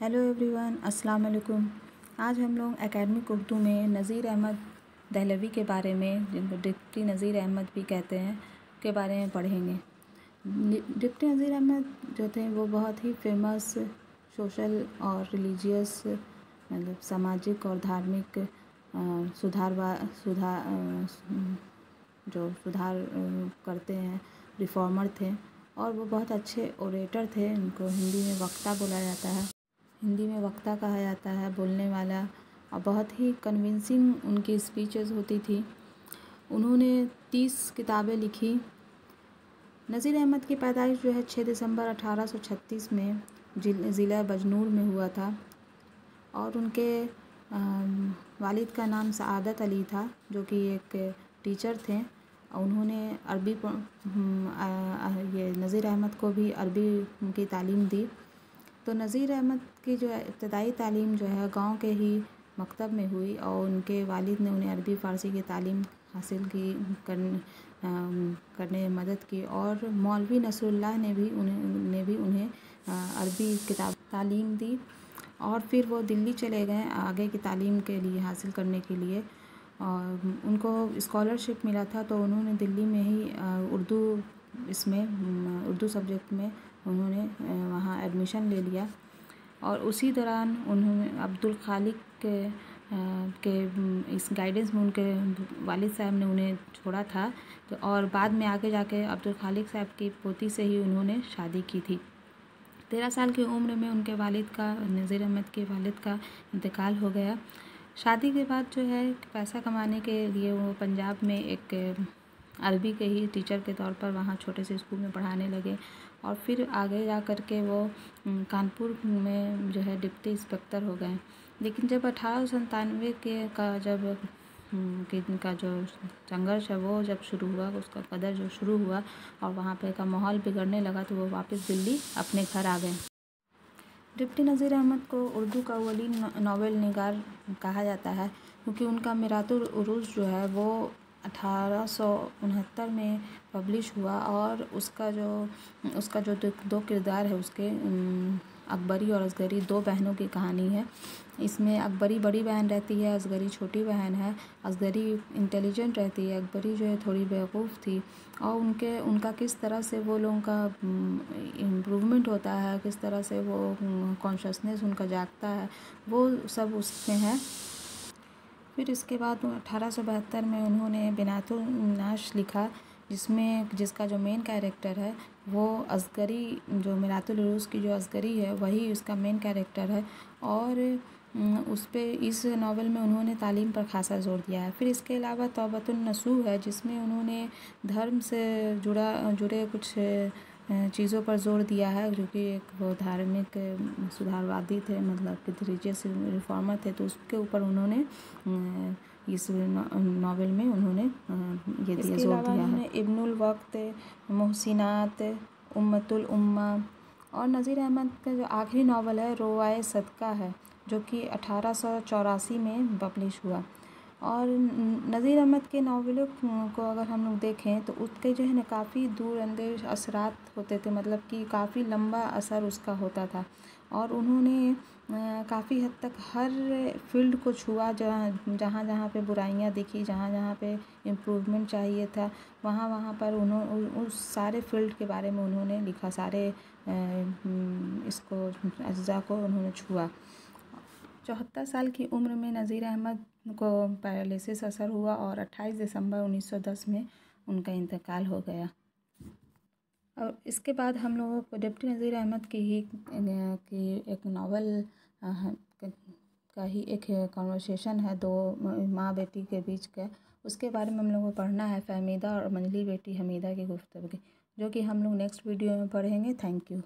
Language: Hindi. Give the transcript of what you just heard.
हेलो एवरीवन, अस्सलाम वालेकुम। आज हम लोग एकेडमिक उर्दू में नज़ीर अहमद दहलवी के बारे में, जिनको डिप्टी नज़ीर अहमद भी कहते हैं, के बारे में पढ़ेंगे। डिप्टी नज़ीर अहमद जो थे, वो बहुत ही फ़ेमस सोशल और रिलीजियस मतलब सामाजिक और धार्मिक सुधार सुधार जो सुधार करते हैं रिफॉर्मर थे, और वो बहुत अच्छे ओरेटर थे, उनको हिंदी में वक्ता बोला जाता है। हिंदी में वक्ता कहा जाता है, बोलने वाला। और बहुत ही कन्विंसिंग उनकी स्पीचेस होती थी। उन्होंने तीस किताबें लिखी। नज़ीर अहमद की पैदाइश जो है छः दिसंबर अठारह सौ छत्तीस में ज़िला बजनूर में हुआ था। और उनके वालिद का नाम सआदत अली था, जो कि एक टीचर थे। उन्होंने अरबी ये नज़ीर अहमद को भी अरबी की तालीम दी। तो नज़ीर अहमद की जो है, इब्तदाई तालीम जो है, गाँव के ही मकतब में हुई और उनके वालिद ने उन्हें अरबी फ़ारसी की तालीम हासिल की, करने करने में मदद की और मौलवी नसरुल्लाह ने भी उन्हें, ने भी उन्हें अरबी किताब तालीम दी और फिर वो दिल्ली चले गए आगे की तालीम के लिए हासिल करने के लिए। और उनको स्कॉलरशिप मिला था तो उन्होंने दिल्ली में ही उर्दू इसमें उर्दू सब्जेक्ट में उन्होंने वहाँ एडमिशन ले लिया। और उसी दौरान उन्होंने अब्दुल खालिक के के इस गाइडेंस में उनके वालिद साहब ने उन्हें छोड़ा था। तो और बाद में आगे जाके अब्दुल खालिक साहब की पोती से ही उन्होंने शादी की थी। तेरह साल की उम्र में उनके वालिद का, नज़ीर अहमद के वालिद का इंतकाल हो गया। शादी के बाद जो है, पैसा कमाने के लिए वो पंजाब में एक अरबी के ही टीचर के तौर पर, वहाँ छोटे से स्कूल में पढ़ाने लगे और फिर आगे जा कर के वो कानपुर में जो है डिप्टी इंस्पेक्टर हो गए। लेकिन जब अठारह सौ संतानवे के का जब का जो संघर्ष है, वो जब शुरू हुआ, उसका कदर जो शुरू हुआ और वहाँ पे का माहौल बिगड़ने लगा तो वो वापस दिल्ली अपने घर आ गए। डिप्टी नज़ीर अहमद को उर्दू का वली नावल निगार कहा जाता है, क्योंकि उनका मिरातुल जो है, वो अठारह सौ उनहत्तर में पब्लिश हुआ और उसका जो उसका जो दो किरदार है उसके अकबरी और असगरी, दो बहनों की कहानी है। इसमें अकबरी बड़ी बहन रहती है, असगरी छोटी बहन है। असगरी इंटेलिजेंट रहती है, अकबरी जो है थोड़ी बेवकूफ़ थी। और उनके, उनका किस तरह से वो लोगों का इम्प्रूवमेंट होता है, किस तरह से वो कॉन्शसनेस उनका जागता है, वो सब उसमें है। फिर इसके बाद अठारह सौ बहत्तर में उन्होंने बिनातुल नाश लिखा, जिसमें, जिसका जो मेन कैरेक्टर है, वो असगरी, जो मिरातुलरूस की जो असगरी है, वही उसका मेन कैरेक्टर है। और उस पर इस नावल में उन्होंने तालीम पर खासा ज़ोर दिया है। फिर इसके अलावा तोबतुलनसू है, जिसमें उन्होंने धर्म से जुड़ा, जुड़े कुछ चीज़ों पर ज़ोर दिया है क्योंकि एक वो धार्मिक सुधारवादी थे मतलब कि रिलीजियस रिफॉर्मर थे तो उसके ऊपर उन्होंने इस नावल में उन्होंने ये दिया ज़ोर दिया है। इब्नुल वक्त मोहसिनात उम्मतुल उम्मा और नज़ीर अहमद का जो आखिरी नावल है रोवाए सदका है जो कि अठारह सौ चौरासी में पब्लिश हुआ। और नज़ीर अहमद के नावलों को अगर हम लोग देखें तो उसके जो है ना, काफ़ी दूर अंदेश असरात होते थे मतलब कि काफ़ी लंबा असर उसका होता था। और उन्होंने काफ़ी हद तक हर फ़ील्ड को छुआ, जहाँ जहाँ जहाँ पे बुराइयाँ दिखी, जहाँ जहाँ पे इम्प्रूवमेंट चाहिए था, वहाँ वहाँ पर उन्होंने उस सारे फ़ील्ड के बारे में उन्होंने लिखा, सारे इसको, अज्जा को उन्होंने छुआ। चौहत्तर साल की उम्र में नज़ीर अहमद को पैरालिसिस असर हुआ और 28 दिसंबर 1910 में उनका इंतकाल हो गया। और इसके बाद हम लोगों को डिप्टी नज़ीर अहमद की ही, की एक नावल का ही एक कॉन्वर्सेशन है, दो माँ बेटी के बीच का। उसके बारे में हम लोगों को पढ़ना है, फहमीदा और मंजली बेटी हमीदा की गुफ्तु जो कि हम लोग नेक्स्ट वीडियो में पढ़ेंगे। Thank you